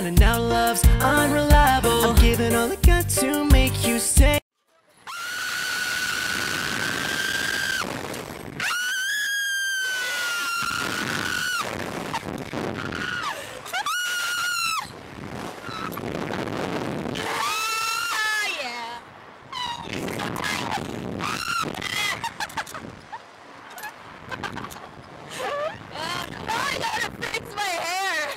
finding out love's unreliable. I'm giving all I got to make you stay. I gotta fix my hair.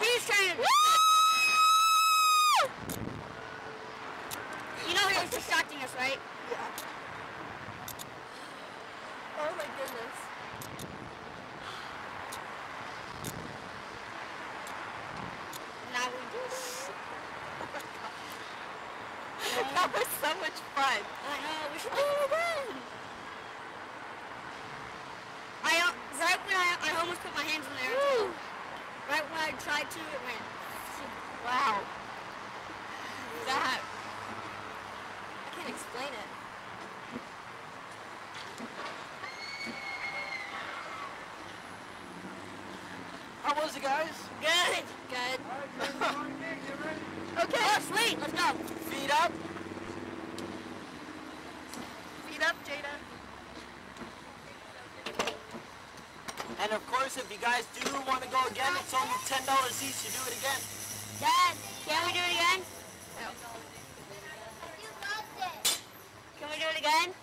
He's trying to. You know he's distracting us, right? Yeah. Oh my goodness. Now we do this. That was so much fun. I know, we should do it again. I, uh, right when I, I almost put my hands in there, too. Right when I tried to, it went. Wow. That. I can't it. How was it, guys? Good. Good. Okay. Oh, sweet. Let's go. Feet up. Feet up, Jada. And of course, if you guys do want to go again, it's only ten dollars each to do it again. Dad, can we do it again? No. Can